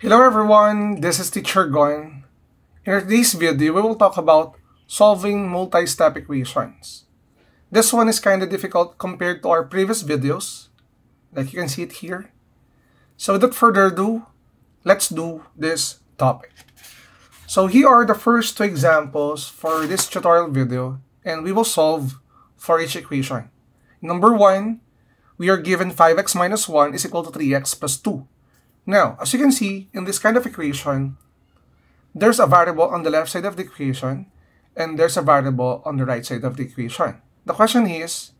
Hello everyone, this is Teacher Gon. In today's video, we will talk about solving multi-step equations. This one is kind of difficult compared to our previous videos, like you can see it here. So without further ado, let's do this topic. So here are the first two examples for this tutorial video, and we will solve for each equation. Number one, we are given 5x minus 1 is equal to 3x plus 2. Now, as you can see, in this kind of equation, there's a variable on the left side of the equation, and there's a variable on the right side of the equation. The question is,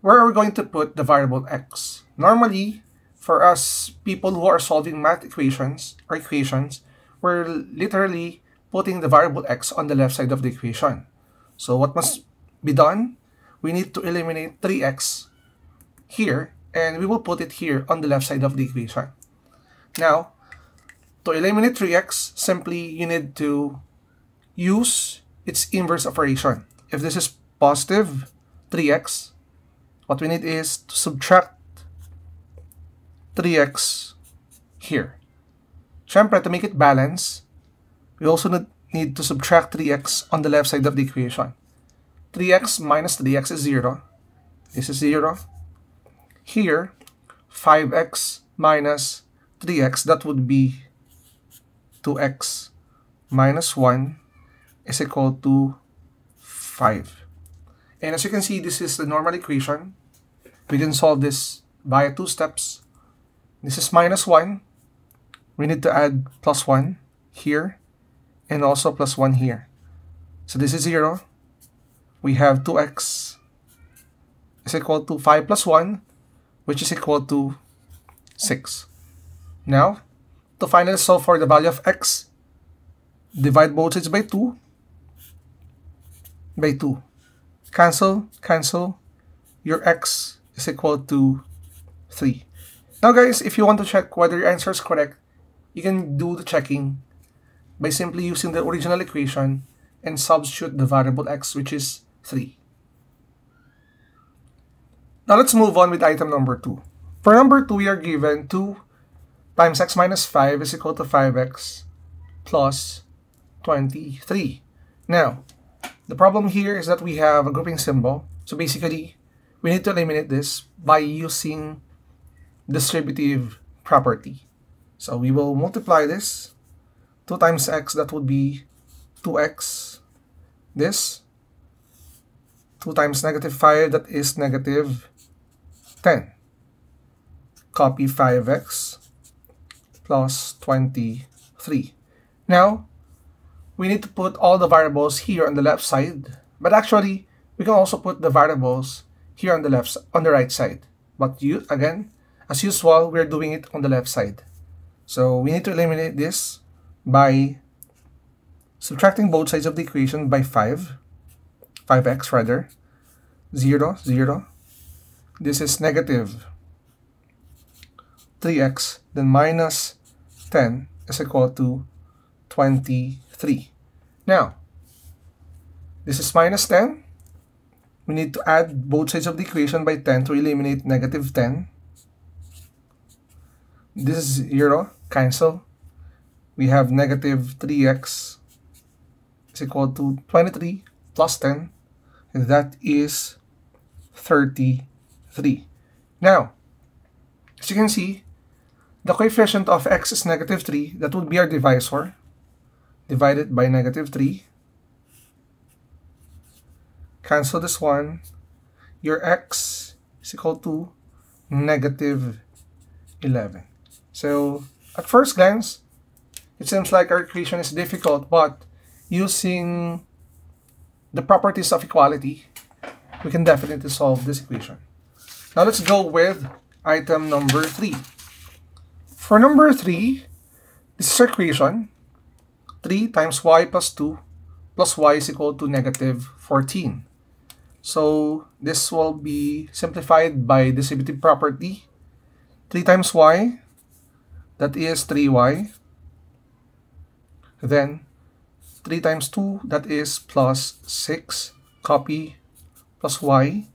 where are we going to put the variable x? Normally, for us people who are solving math equations or equations, we're literally putting the variable x on the left side of the equation. So what must be done? We need to eliminate 3x here and we will put it here on the left side of the equation. Now, to eliminate 3x, simply you need to use its inverse operation. If this is positive 3x, what we need is to subtract 3x here. Siyempre, to make it balance, we also need to subtract 3x on the left side of the equation. 3x minus 3x is 0. This is 0. Here, 5x minus 3x, that would be 2x minus 1 is equal to 5. And as you can see, this is the normal equation. We can solve this via two steps. This is minus 1. We need to add plus 1 here and also plus 1 here. So this is 0. We have 2x is equal to 5 plus 1 which is equal to 6. Now, to finally solve for the value of x, divide both sides by 2, by 2. Cancel, cancel, your x is equal to 3. Now guys, if you want to check whether your answer is correct, you can do the checking by simply using the original equation and substitute the variable x which is 3. Now let's move on with item number 2. For number 2, we are given 2 times x minus 5 is equal to 5x plus 23. Now, the problem here is that we have a grouping symbol. So basically, we need to eliminate this by using distributive property. So we will multiply this. 2 times x, that would be 2x. This. 2 times negative 5, that is negative 10. Copy 5x plus 23. Now, we need to put all the variables here on the left side, but actually, we can also put the variables here on the left on the right side. But you again, as usual, we're doing it on the left side. So we need to eliminate this by subtracting both sides of the equation by 5, 5x rather, 0, 0, this is negative 3x, then minus 10 is equal to 23. Now, this is minus 10. We need to add both sides of the equation by 10 to eliminate negative 10. This is 0, cancel. We have negative 3x is equal to 23 plus 10. And that is 30 3. Now, as you can see, the coefficient of x is negative 3. That would be our divisor. Divided by negative 3. Cancel this one. Your x is equal to negative 11. So, at first glance, it seems like our equation is difficult, but using the properties of equality, we can definitely solve this equation. Now let's go with item number 3. For number 3, this is our equation. 3 times y plus 2 plus y is equal to negative 14. So this will be simplified by distributive property. 3 times y, that is 3y. Then 3 times 2, that is plus 6. Copy plus y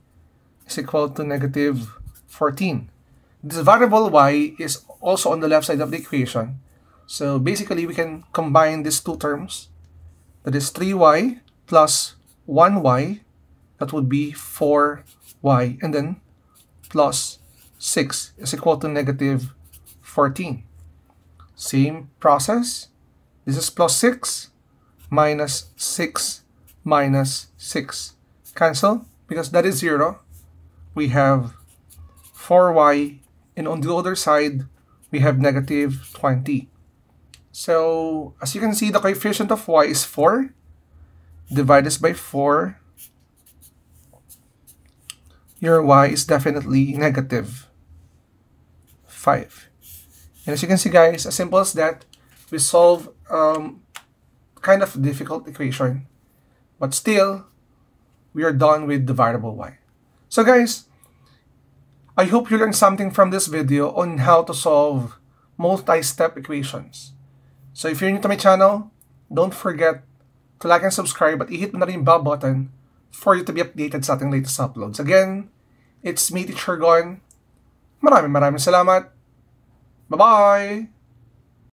is equal to negative 14. This variable y is also on the left side of the equation. So basically, we can combine these two terms. That is 3y plus 1y. That would be 4y. And then plus 6 is equal to negative 14. Same process. This is plus 6 minus 6 minus 6. Cancel because that is 0. We have 4y and on the other side we have negative 20. So as you can see the coefficient of y is 4 divided by 4 your y is definitely negative 5. And as you can see guys, as simple as that, we solve um, kind of difficult equation. But still, we are done with the variable y. So guys, I hope you learned something from this video on how to solve multi-step equations. So if you're new to my channel, don't forget to like and subscribe at i-hit mo na rin yung bell button for you to be updated sa ating latest uploads. Again, it's me, Teacher Gon. Maraming maraming salamat. Bye-bye!